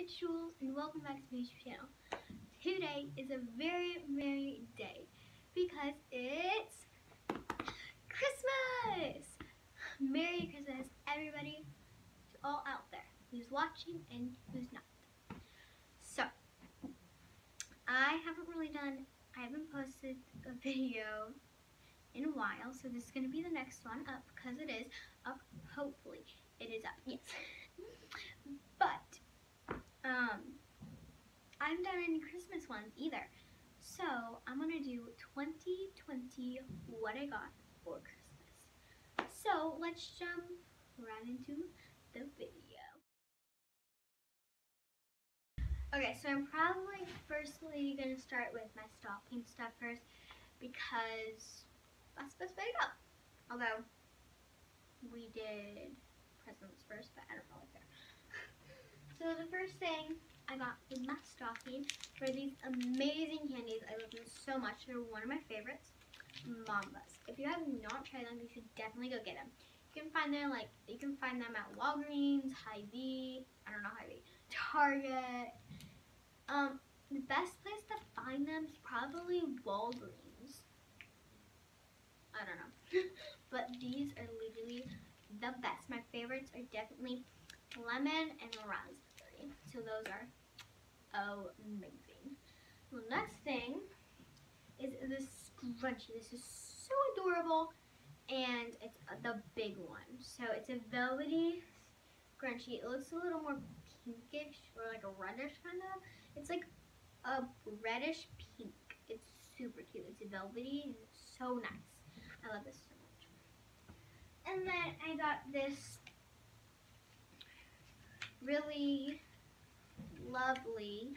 it's Jules and welcome back to my YouTube channel. Today is a very merry day because it's Christmas! Merry Christmas everybody to all out there who's watching and who's not. So, I haven't really done, I haven't posted a video in a while so this is going to be the next one up because it is up hopefully it is up yes um, I haven't done any Christmas ones either. So I'm going to do 2020 what I got for Christmas. So let's jump right into the video. Okay, so I'm probably firstly going to start with my stocking stuffers because that's the best way to go. Although we did presents first, but I don't really they're so the first thing I got in my stocking were these amazing candies. I love them so much. They're one of my favorites. Mambas. If you have not tried them, you should definitely go get them. You can find them like you can find them at Walgreens, Hy-Vee, I don't know Hy-Vee, Target. Um, the best place to find them is probably Walgreens. I don't know. but these are literally the best. My favorites are definitely lemon and raspberry. So those are amazing. The next thing is this scrunchie. This is so adorable and it's the big one. So it's a velvety scrunchie. It looks a little more pinkish or like a reddish kind of. It's like a reddish pink. It's super cute. It's velvety and it's so nice. I love this so much. And then I got this really lovely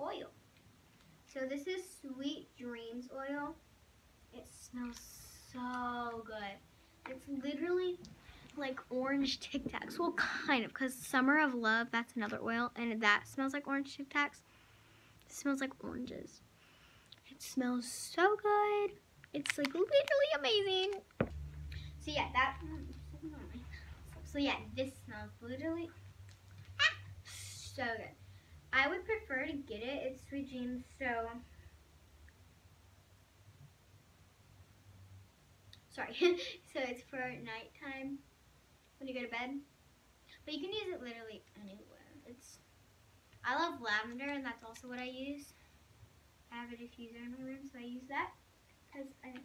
oil. So this is Sweet Dreams oil. It smells so good. It's literally like orange Tic Tacs. Well, kind of, because Summer of Love, that's another oil, and that smells like orange Tic Tacs. It smells like oranges. It smells so good. It's like literally amazing. So yeah, that, mm, mm. so yeah, this smells literally so good. I would prefer to get it. It's Sweet Dreams, so... Sorry. so it's for nighttime when you go to bed. But you can use it literally anywhere. It's. I love lavender, and that's also what I use. I have a diffuser in my room, so I use that because I'm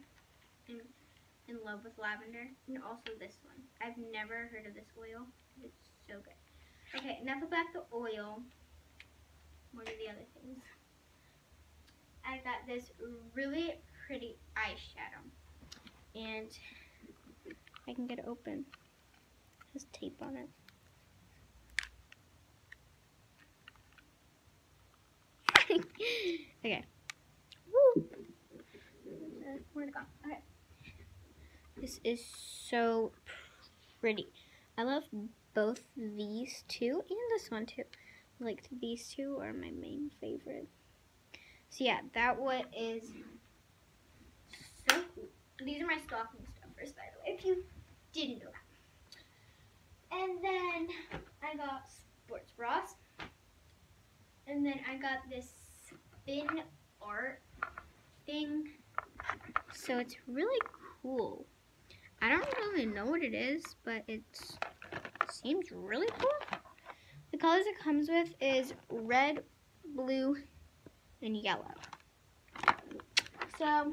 in love with lavender. And also this one. I've never heard of this oil. It's so good. Okay, enough about the oil. What are the other things? I got this really pretty eyeshadow. And I can get it open. It has tape on it. okay. Woo! Where'd it go? Okay. This is so pretty. I love both these two and this one too. Like these two are my main favorite. So yeah, that what is so cool. These are my stocking stuffers, by the way, if you didn't know that. And then I got sports bras. And then I got this spin art thing. So it's really cool. I don't really know what it is, but it's seems really cool. The colors it comes with is red, blue, and yellow. So,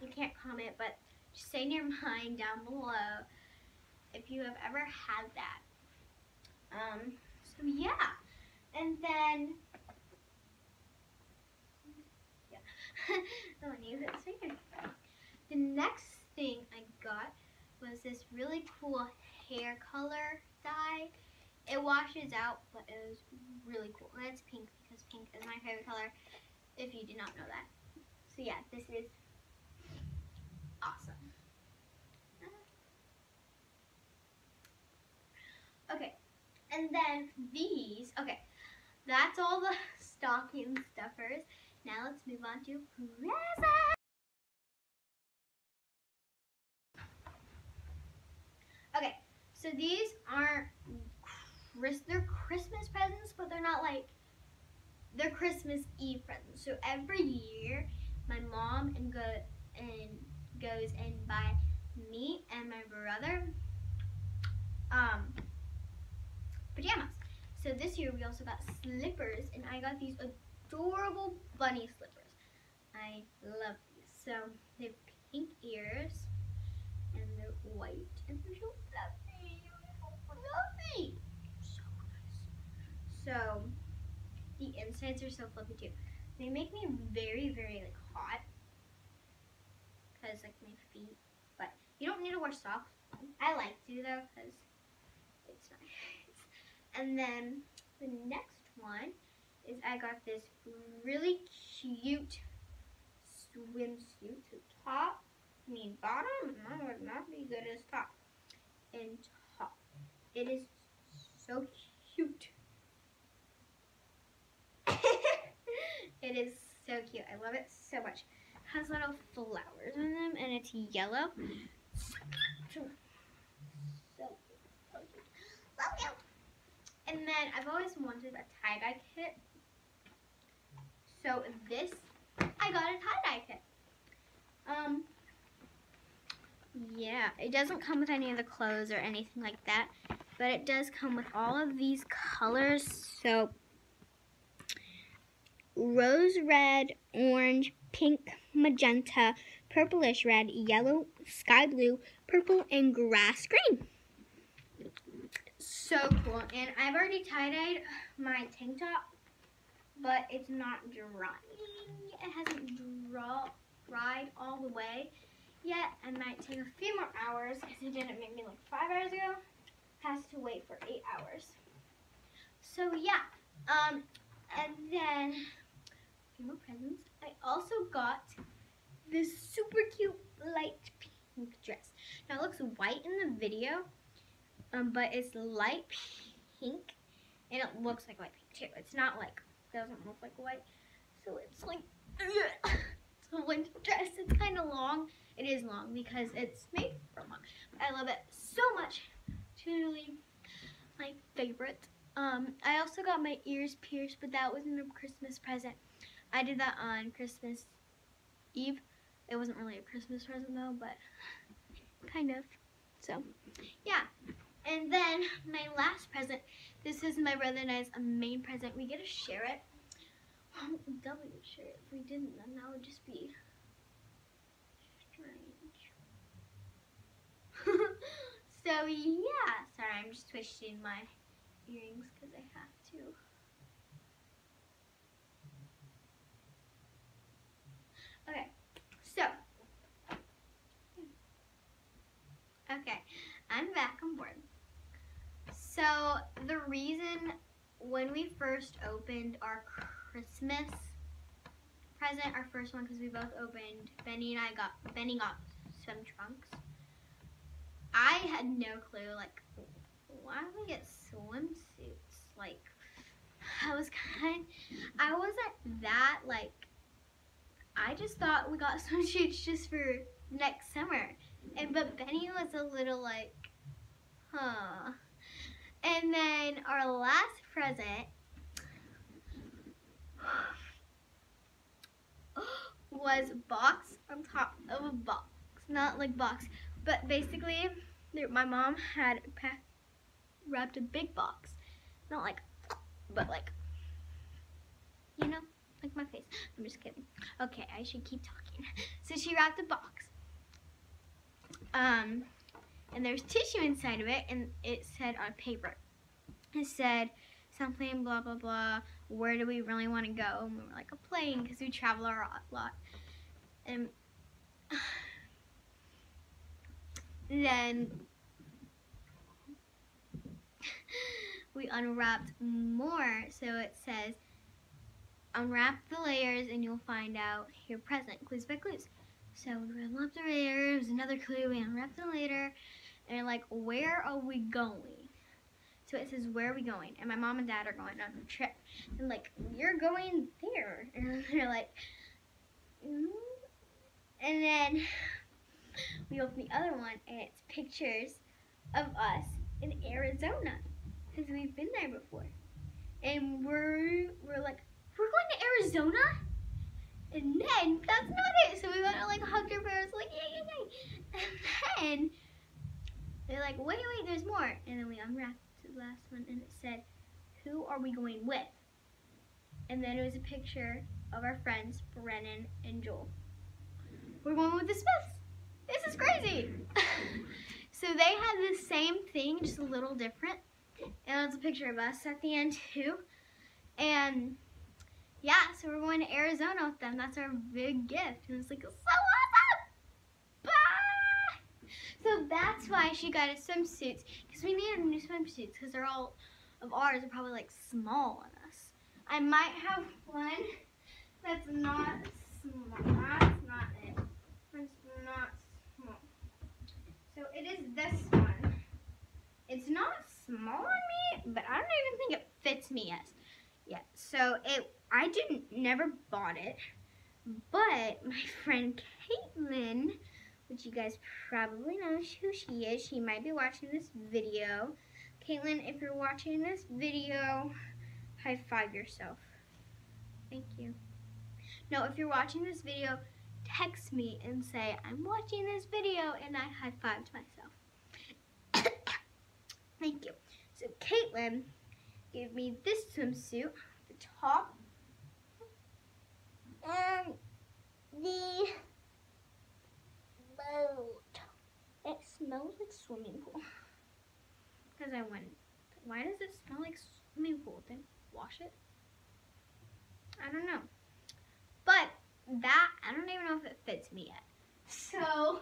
you can't comment, but just say in your mind down below if you have ever had that. Um, so yeah. And then, yeah, no one use it. So The next thing I got was this really cool hair color dye. It washes out, but it was really cool. And it's pink because pink is my favorite color, if you did not know that. So yeah, this is awesome. Ah. Okay, and then these, okay, that's all the stocking stuffers. Now let's move on to presents. So these aren't they're Christmas presents, but they're not like they're Christmas Eve presents. So every year, my mom and go and goes and buy me and my brother um pajamas. So this year we also got slippers, and I got these adorable bunny slippers. I love these. So they have pink ears, and they're white, and they're so fluffy, fluffy. So nice. So the insides are so fluffy too. They make me very, very like hot, cause like my feet. But you don't need to wear socks. I like to though, cause it's nice. And then the next one is I got this really cute swimsuit. Top, I mean bottom, mine would not be good as top. And top. It is so cute. it is so cute. I love it so much. It has little flowers on them and it's yellow. So. And then I've always wanted a tie-dye kit. So this, I got a tie-dye kit. Um, yeah, it doesn't come with any of the clothes or anything like that. But it does come with all of these colors. So, rose red, orange, pink, magenta, purplish red, yellow, sky blue, purple, and grass green so cool. And I've already tie-dyed my tank top, but it's not drying. It hasn't dried all the way yet. It might take a few more hours because it didn't make me like five hours ago. Has to wait for eight hours. So yeah, um, and then more presents. I also got this super cute light pink dress. Now it looks white in the video, um, but it's light pink, and it looks like light pink too. It's not like, doesn't look like white, so it's like, it's a winter dress. It's kind of long. It is long because it's made for long. I love it so much. Really my favorite. Um, I also got my ears pierced, but that wasn't a Christmas present. I did that on Christmas Eve. It wasn't really a Christmas present though, but kind of. So, yeah. And then my last present, this is my brother and I's main present. We get to share it. Double share it. If we didn't, then that would just be strange. so yeah, sorry, I'm just twisting my earrings because I have to. Okay, so okay, I'm back on board. So the reason when we first opened our Christmas present, our first one, because we both opened, Benny and I got, Benny got some trunks. I had no clue, like, why do we get swimsuits? Like, I was kind, I wasn't that, like, I just thought we got swimsuits just for next summer. And, but Benny was a little like, huh. And then our last present was box on top of a box. Not like box, but basically my mom had wrapped a big box. Not like, but like, you know, like my face. I'm just kidding. Okay, I should keep talking. So she wrapped a box. Um, and there's tissue inside of it, and it said on paper, it said something blah blah blah. Where do we really want to go? And we were like a plane because we travel a lot. And then we unwrapped more. So it says, unwrap the layers and you'll find out your present. Clues by clues. So we unwrapped the layers, another clue, we unwrapped them later. And like, where are we going? So it says, where are we going? And my mom and dad are going on a trip. And like, you're going there. And they're like, mm. and then we open the other one and it's pictures of us in Arizona. because we've been there before. And we're we're like, we're going to Arizona? And then that's not it. So we went to like hugged our parents, like, yay, yay, yay. And then they're like, wait, wait, there's more. And then we unwrapped the last one and it said, Who are we going with? And then it was a picture of our friends, Brennan and Joel. We're going with the Smiths. This is crazy. so they had the same thing, just a little different. And it's a picture of us at the end too. And yeah, so we're going to Arizona with them. That's our big gift. And it's like, so awesome! Bye! So that's why she got us swimsuits. Because we needed new swimsuits. Because they're all of ours are probably like small on us. I might have one that's not small. That's not it. It's not small. So it is this one. It's not small on me, but I don't even think it fits me yet. Yet. So it I didn't never bought it. But my friend Caitlin, which you guys probably know who she is, she might be watching this video. Caitlin, if you're watching this video, high five yourself. Thank you. No, if you're watching this video, text me and say, I'm watching this video, and I high five to myself. Thank you. So Caitlin gave me this swimsuit, the top, and the boat. It smells like swimming pool. Because I went, why does it smell like swimming pool? Then wash it? I don't know. But that, I don't even know if it fits me yet. So,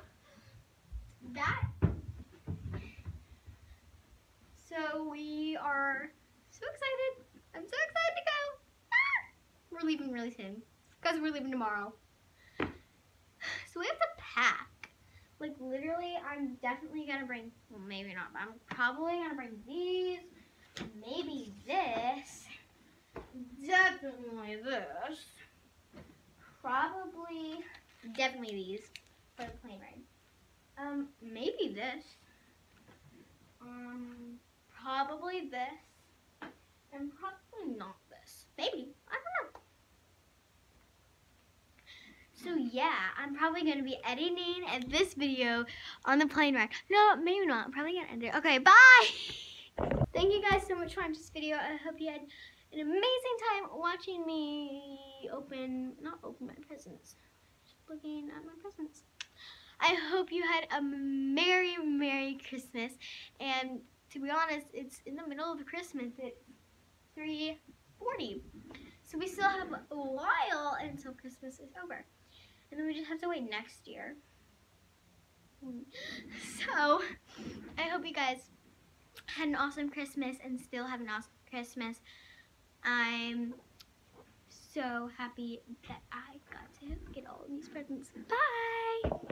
that, so we are so excited. I'm so excited to go. Ah! We're leaving really soon because we're leaving tomorrow. So we have to pack. Like literally, I'm definitely gonna bring, well maybe not, but I'm probably gonna bring these, maybe this, definitely this, probably, definitely these for the plane ride. Um, maybe this, um, probably this, and probably not this. Maybe, I don't know. So yeah, I'm probably going to be editing this video on the plane ride. No, maybe not. I'm probably going to end it. Okay, bye! Thank you guys so much for watching this video. I hope you had an amazing time watching me open, not open my presents, just looking at my presents. I hope you had a Merry, Merry Christmas. And to be honest, it's in the middle of Christmas. It's 3.40. So we still have a while until Christmas is over. And then we just have to wait next year. So, I hope you guys had an awesome Christmas and still have an awesome Christmas. I'm so happy that I got to get all these presents. Bye!